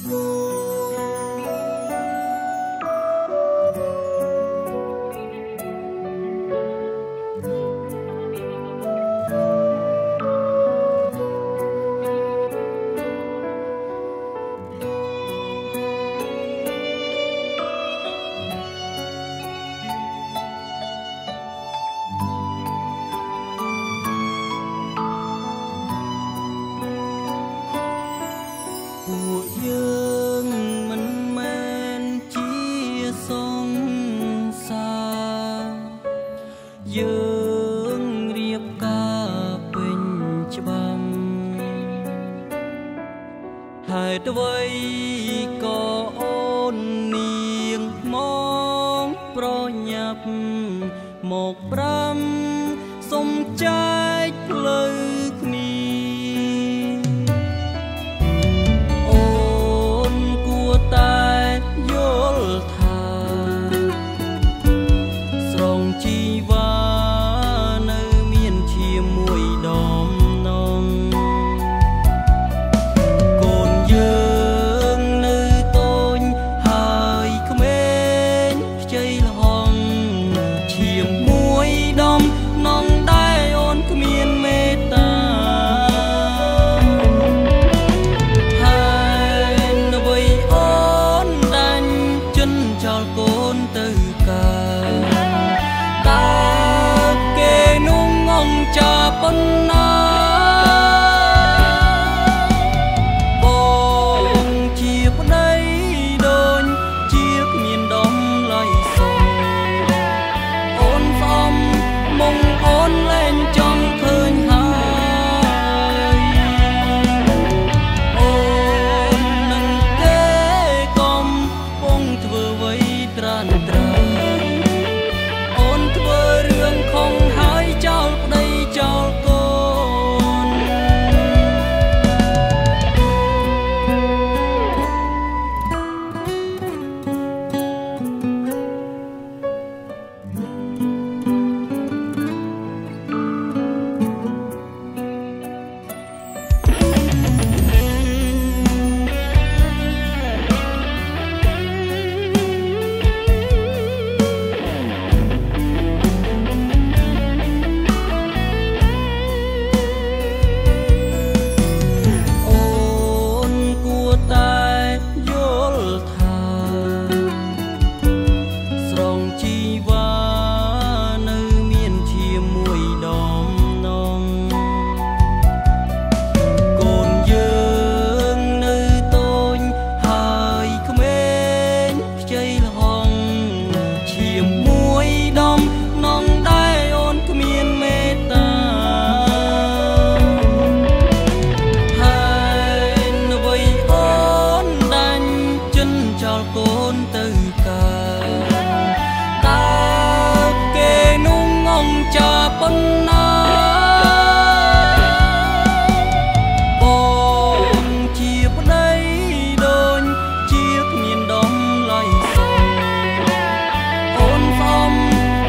យើ អ្វីក៏អូននាងមកប្រញាប់មកប្រាំសុំចែ ប៉ុណ្ណាបងជាប្តីដូចជាគ្មានដំឡៃសងអូនស្អំ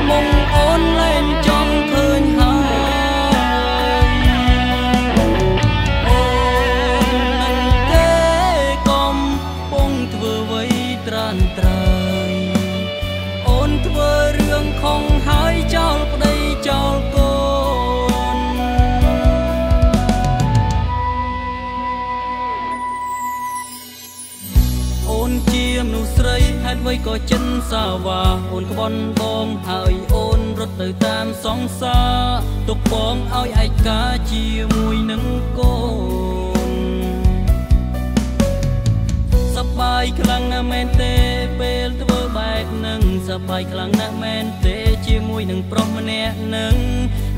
មុងអូនលែងចង់ឃើញហើយអូននឹងគេកំពុងធ្វើអ្វីត្រានត្រើយអូនធ្វើរឿងខុ នជាមនុស្សស្រីហេតុអ្វីក៏ចិនសាវ៉ាអូនក្បន់បងហើយអូនរត់ទៅតាមសង្សារទុកបងឲ្យឯកាជាមួយនឹងកូនសប្បាយខ្លាំងណាស់មែនទេពេលធ្វើបែបនឹងសប្បាយខ្លាំងណាស់មែនទេជាមួយនឹងប្រុសម្នាក់នឹង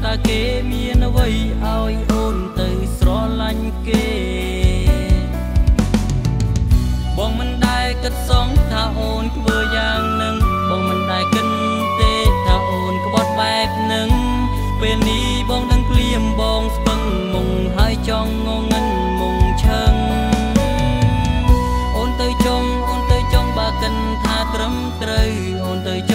តើគេមានអ្វីឲ្យអូនទៅស្រឡាញ់គេ គិតសងថាអូនធ្វើយ៉ាងនឹងបងមិនដែលគិតទេថាអូនក្បត់បែបនឹងពេលនេះបងដឹងភ្លាមបងស្ពឹងមុងហើយចង់ងងឹងមុងឆឹងអូនទៅចង់អូនទៅចង់បើគិតថាត្រឹមត្រូវអូនទៅចង់